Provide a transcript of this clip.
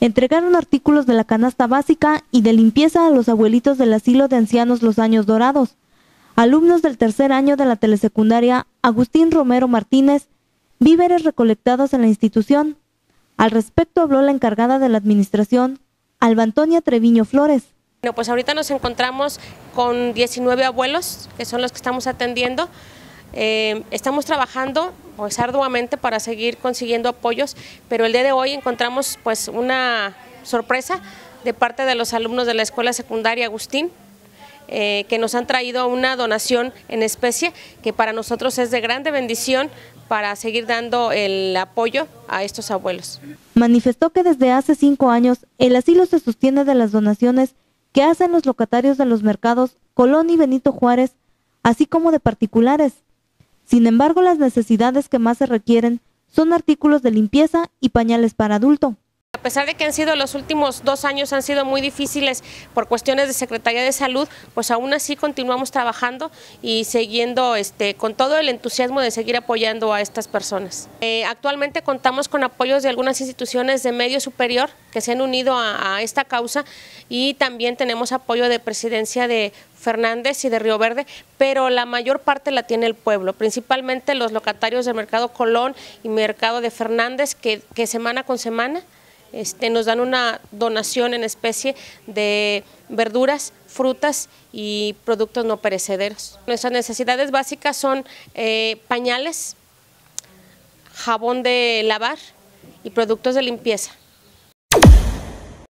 entregaron artículos de la canasta básica y de limpieza a los abuelitos del asilo de ancianos Los Años Dorados. Alumnos del tercer año de la telesecundaria Agustín Romero Martínez, víveres recolectados en la institución. Al respecto habló la encargada de la administración, Alba Antonia Treviño Flores. Bueno, pues ahorita nos encontramos con 19 abuelos, que son los que estamos atendiendo. Eh, estamos trabajando pues arduamente para seguir consiguiendo apoyos, pero el día de hoy encontramos pues una sorpresa de parte de los alumnos de la escuela secundaria Agustín, eh, que nos han traído una donación en especie que para nosotros es de grande bendición para seguir dando el apoyo a estos abuelos. Manifestó que desde hace cinco años el asilo se sostiene de las donaciones que hacen los locatarios de los mercados Colón y Benito Juárez, así como de particulares. Sin embargo, las necesidades que más se requieren son artículos de limpieza y pañales para adulto. A pesar de que han sido los últimos dos años han sido muy difíciles por cuestiones de Secretaría de Salud, pues aún así continuamos trabajando y siguiendo este, con todo el entusiasmo de seguir apoyando a estas personas. Eh, actualmente contamos con apoyos de algunas instituciones de medio superior que se han unido a, esta causa y también tenemos apoyo de presidencia de Fernández y de Río Verde, pero la mayor parte la tiene el pueblo, principalmente los locatarios del Mercado Colón y Mercado de Fernández, que semana con semana este, nos dan una donación en especie de verduras, frutas y productos no perecederos. Nuestras necesidades básicas son eh, pañales, jabón de lavar y productos de limpieza.